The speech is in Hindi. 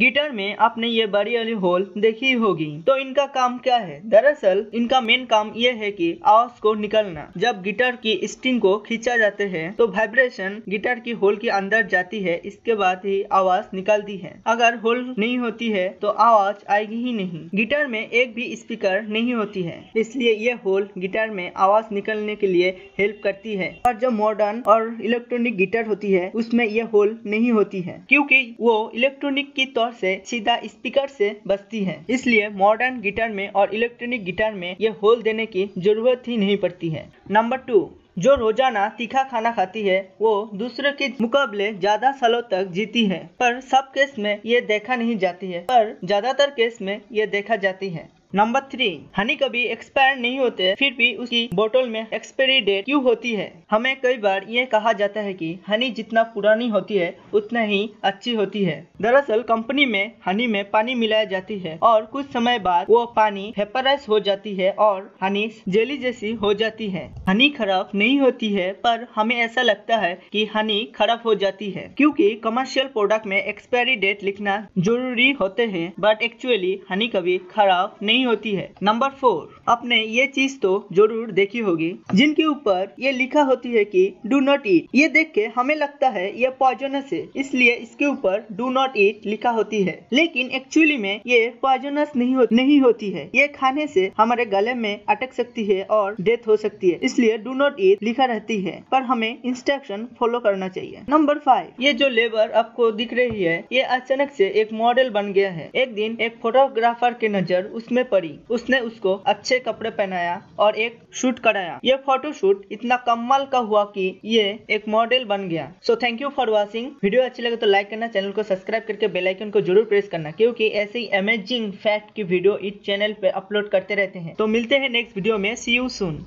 गिटार में आपने ये बड़ी वाली होल देखी होगी। तो इनका काम क्या है? दरअसल, इनका मेन काम ये है कि आवाज़ को निकलना। जब गिटार की स्ट्रिंग को खींचा जाते हैं तो वाइब्रेशन गिटार की होल के अंदर जाती है। इसके बाद ही आवाज़ निकलती है। अगर होल नहीं होती है तो आवाज़ आएगी ही नहीं। गिटार में एक भी स्पीकर नहीं होती है। इसलिए ये होल गिटार में आवाज़ निकलने के लिए हेल्प करती है। और जो मॉडर्न और इलेक्ट्रॉनिक गिटार होती है, उसमें यह होल नहीं होती है। क्योंकि वो इलेक्ट्रॉनिक की से सीधा स्पीकर से बजती है। इसलिए मॉडर्न गिटार में और इलेक्ट्रॉनिक गिटार में ये होल देने की ज़रूरत ही नहीं पड़ती है। नंबर टू जो रोज़ाना तीखा खाना खाती है, वो दूसरे के मुकाबले ज़्यादा सालों तक जीती है। पर सब केस में ये देखा नहीं जाती है, पर ज़्यादातर केस में ये देखा जाती है। नंबर थ्री हनी कभी एक्सपायर नहीं होते, फिर भी उसकी बोतल में एक्सपायरी डेट क्यों होती है? हमें कई बार ये कहा जाता है कि हनी जितना पुरानी होती है, उतना ही अच्छी होती है। दरअसल कंपनी में हनी में पानी मिलाया जाती है और कुछ समय बाद वो पानी वेपराइज हो जाती है और हनी जेली जैसी हो जाती है। हनी खराब नहीं होती है, पर हमें ऐसा लगता है कि हनी खराब हो जाती है, क्योंकि कमर्शियल प्रोडक्ट में एक्सपायरी डेट लिखना ज़रूरी होते हैं। बट एक्चुअली हनी कभी खराब नहीं नहीं होती है। नंबर फोर आपने ये चीज़ तो ज़रूर देखी होगी जिनके ऊपर ये लिखा होती है कि डू नॉट ईट ये देख के हमें लगता है ये पॉइजनस है इसलिए इसके ऊपर डू नॉट ईट लिखा होती है। लेकिन एक्चुअली में ये पॉइजनस नहीं हो, नहीं होती है। ये खाने से हमारे गले में अटक सकती है और डेथ हो सकती है इसलिए डू नॉट ईट लिखा रहती है। पर हमें इंस्ट्रक्शन फॉलो करना चाहिए। नंबर फाइव ये जो लेबर आपको दिख रही है ये अचानक से एक मॉडल बन गया है। एक दिन एक फोटोग्राफर की नज़र उसमें पड़ी। उसने उसको अच्छे कपड़े पहनाया और एक शूट कराया। ये फ़ोटो शूट इतना कमाल का हुआ कि ये एक मॉडल बन गया। So thank you for watching video अच्छी लगे तो लाइक करना चैनल को सब्सक्राइब करके बेल आइकन को ज़रूर प्रेस करना, क्योंकि ऐसे ही अमेजिंग फैक्ट की वीडियो इस चैनल पे अपलोड करते रहते हैं। तो मिलते हैं नेक्स्ट वीडियो में। सी यू सुन